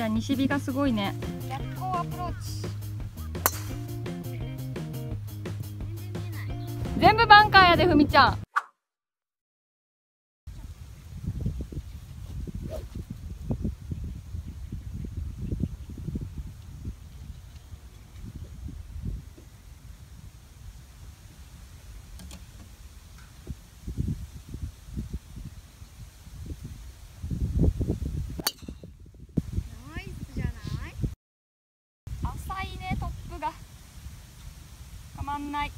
ちゃん西日がすごいね。逆光アプローチ全部バンカーやでふみちゃんナイスじゃない浅いねトップがたまんない。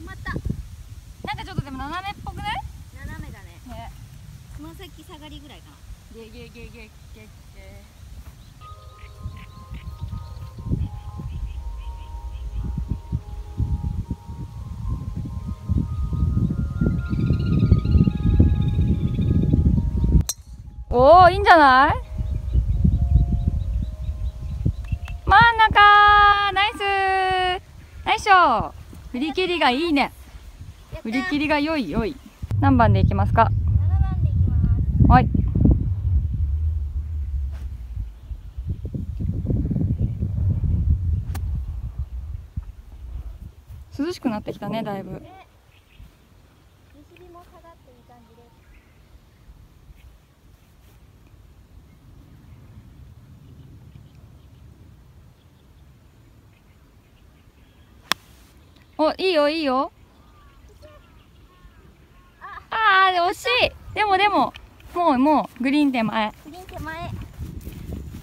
止まった。なんかちょっとでも斜めっぽくない？斜めだね。ね。つま先下がりぐらいかな。ゲゲゲゲゲゲおおいいんじゃない真ん中ナイスナイスショー振り切りがいいね。振り切りが良い良い。何番でいきますか？7番でいきます。はい。涼しくなってきたねだいぶね西日も下がっていい感じですおいいよいいよ。ああー惜しい。でもでも。もうもうグリーン手前。グリーン手前。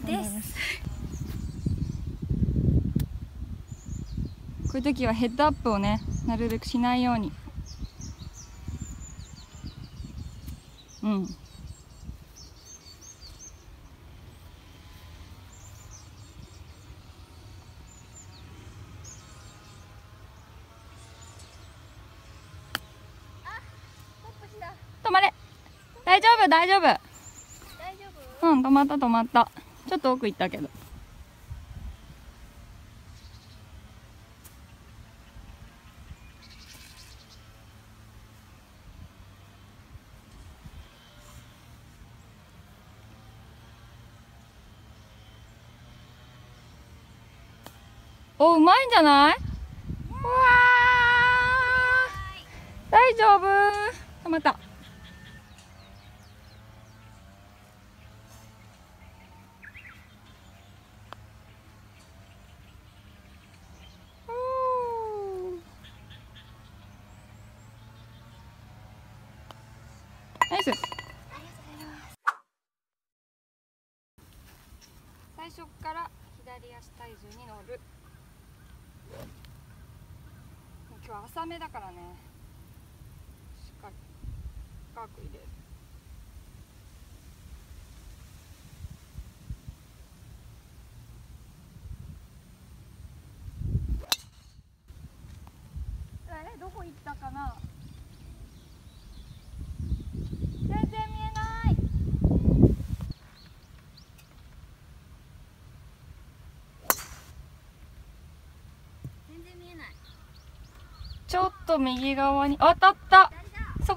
です。こういう時はヘッドアップをねなるべくしないように。うんトップした止まれ大丈夫大丈夫。大丈夫？うん止まった止まった。ちょっと奥行ったけど。おうまいんじゃない？うわー。大丈夫。止まったナイス最初から左足体重に乗る。今日浅めだからね。しっかり深く入れるあれどこ行ったかな全然見えない全然見えないちょっと右側に当たった。そ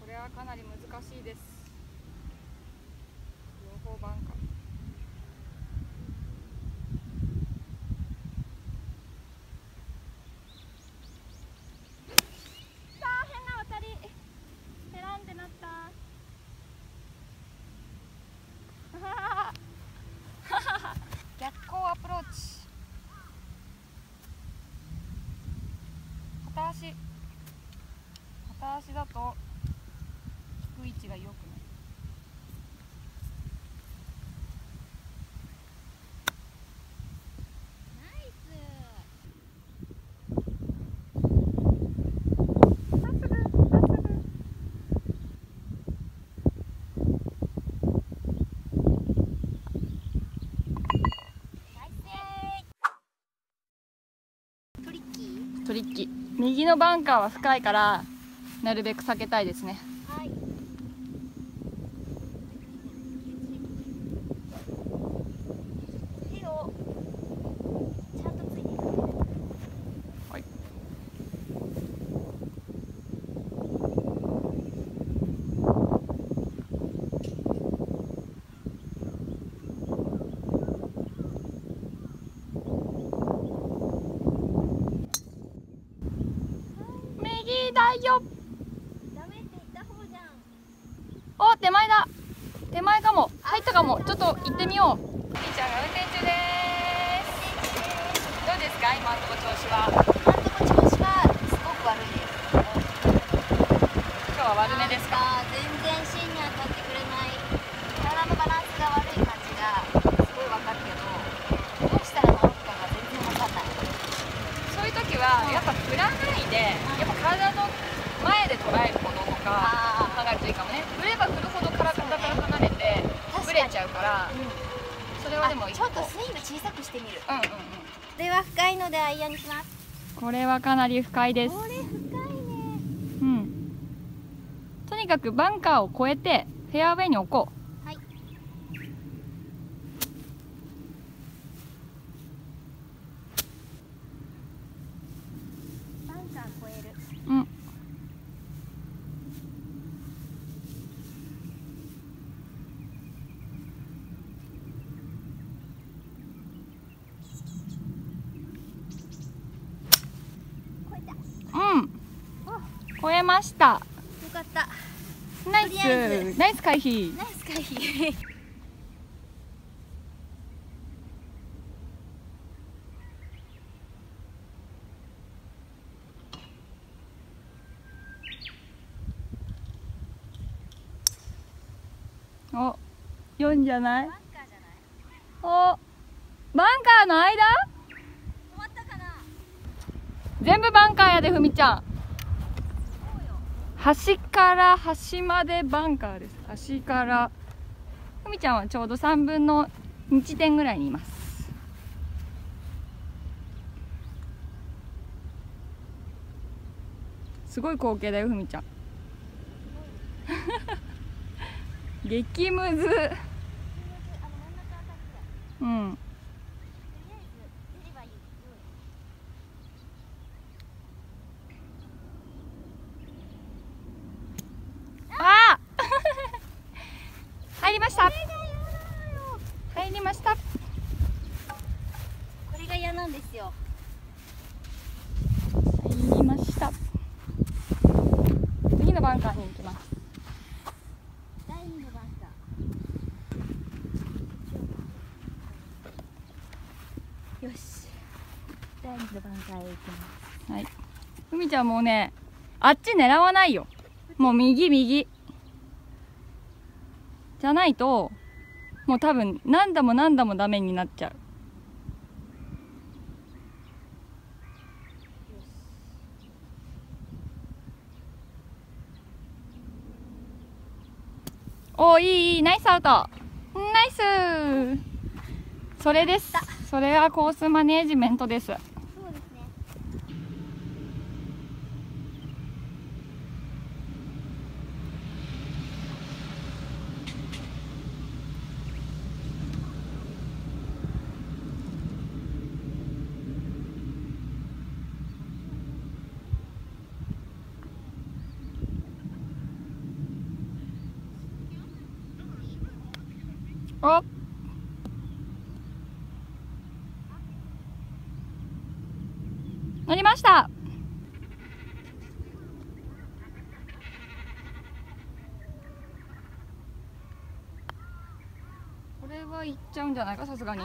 これはかなり難しいです両方バンカーさあ変な渡りペランってなった逆光アプローチ片足片足だと引く位置が良くないナイスまっすぐまっすぐトリッキートリッキー右のバンカーは深いからなるべく避けたいですねはい手を手前だ手前かも入ったかもちょっと行ってみよう。みーちゃんが運転中です。どうですか？今のとこ調子は？今のとこ調子はすごく悪い。です今日は悪めですか？全然芯に当たってくれない体のバランスが悪い感じがすごいわかるけどどうしたら治るかが全然わかんない。そういう時はやっぱ振らないでやっぱ体の前で捉えることとかもね振れば振るほど体から離れて確かにぶれちゃうからそれはでもちょっとスイング小さくしてみる。うんうんうん。これは深いのでアイアンにします。これはかなり深いです。これ深いね。うん。とにかくバンカーを越えてフェアウェイに置こうはいバンカー越えるうん越えたうん超えました。よかった。ナイス。ナイス回避ナイス回避。お4じゃない？おバンカーの間？全部バンカーやでふみちゃん端から端までバンカーです。端からふみちゃんはちょうど3分の1地点ぐらいにいます。すごい光景だよふみちゃん。激ムズ。うんとりあえず出ればいいあー入りました入りましたこれが嫌なんですよ。入りました。次のバンカーに行きます。第二のバンカー。よし。第二のバンカーへ行きます。はい。ふみちゃんもうねあっち狙わないよ。もう右右。じゃないともう多分何度も何度もダメになっちゃうおおいいいいナイスアウト。ナイス。それです。それはコースマネージメントですねお乗りました。これはいっちゃうんじゃないかさすがに。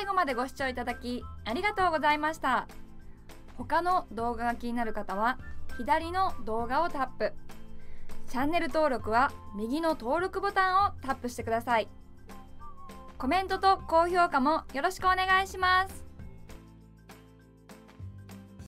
最後までご視聴いただきありがとうございました。他の動画が気になる方は左の動画をタップ。チャンネル登録は右の登録ボタンをタップしてください。コメントと高評価もよろしくお願いします。